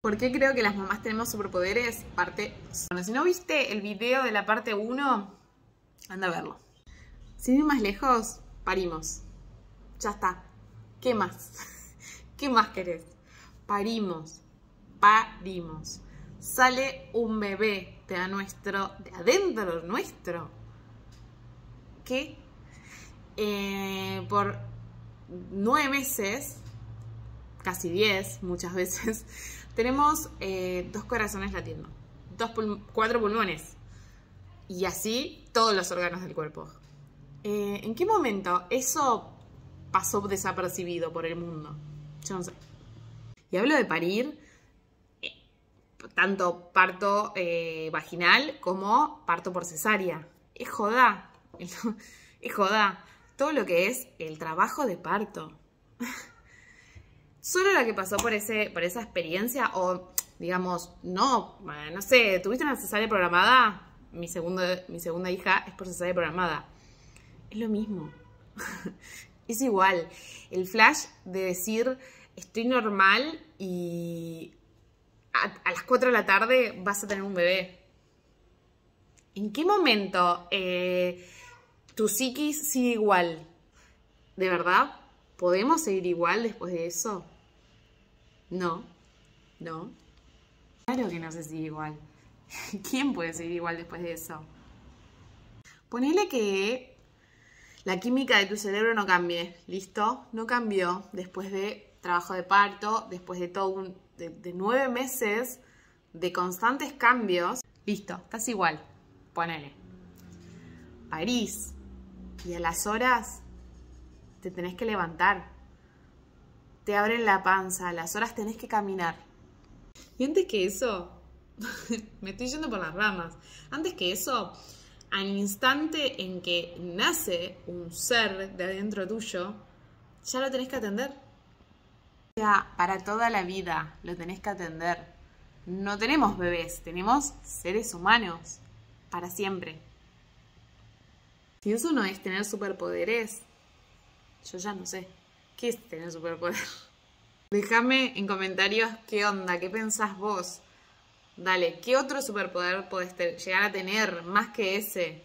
¿Por qué creo que las mamás tenemos superpoderes? Parte. Bueno, si no viste el video de la parte 1, anda a verlo. Sin ir más lejos, parimos. Ya está. ¿Qué más? ¿Qué más querés? Parimos. Parimos. Sale un bebé de nuestro, de adentro nuestro. ¿Qué? Eh, por nueve meses, casi diez muchas veces, tenemos eh, dos corazones latiendo, dos cuatro pulmones y así todos los órganos del cuerpo. Eh, ¿En qué momento eso pasó desapercibido por el mundo? Yo no sé. Y hablo de parir, eh, tanto parto vaginal como parto por cesárea. Es joda, es joda. Todo lo que es el trabajo de parto. solo la que pasó por, ese, por esa experiencia o, digamos, no, no sé, ¿tuviste una cesárea programada? Mi, segundo, mi segunda hija es por cesárea programada. Es lo mismo. es igual. El flash de decir, estoy normal y a, las 4 de la tarde vas a tener un bebé. ¿En qué momento eh, tu psiquis sigue igual? ¿De verdad? ¿Podemos seguir igual después de eso? No, no. Claro que no se sigue igual. ¿Quién puede seguir igual después de eso? Ponele que la química de tu cerebro no cambie, ¿listo? No cambió después de trabajo de parto, después de todo un, de, nueve meses de constantes cambios. Listo, estás igual. Ponele. París. Y a las horas te tenés que levantar te abren la panza, las horas tenés que caminar. Y antes que eso, me estoy yendo por las ramas, antes que eso, al instante en que nace un ser de adentro tuyo, ya lo tenés que atender. Sea, para toda la vida lo tenés que atender. No tenemos bebés, tenemos seres humanos, para siempre. Si eso no es tener superpoderes, yo ya no sé. ¿Qué es tener superpoder? Déjame en comentarios qué onda, qué pensás vos. Dale, ¿qué otro superpoder podés llegar a tener más que ese?